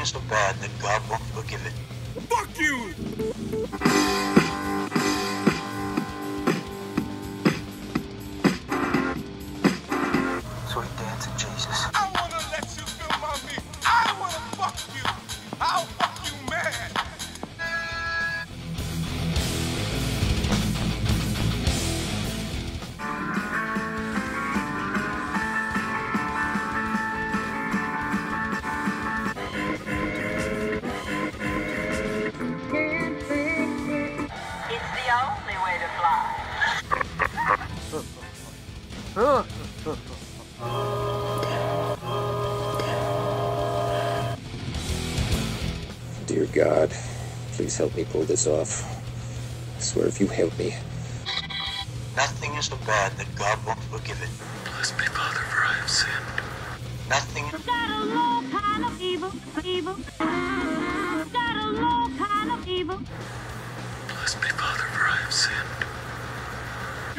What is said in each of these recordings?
is so bad that God won't forgive it. Fuck you! Sweet dancing Jesus. I Dear God, please help me pull this off. I swear if you help me. Nothing is so bad that God won't forgive it. Bless me, Father, for I have sinned. Nothing Got a low kind of evil, evil. Got a low kind of evil. Bless me, Father, for I have sinned.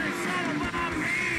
Got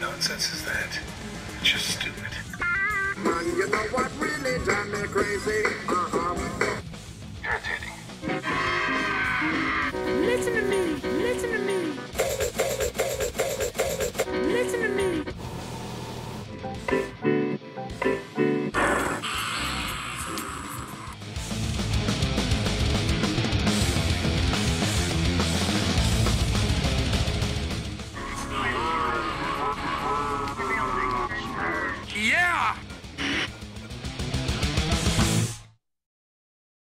nonsense is that? It's just stupid. Man, you know what really drive me crazy? Uh-huh. Irritating.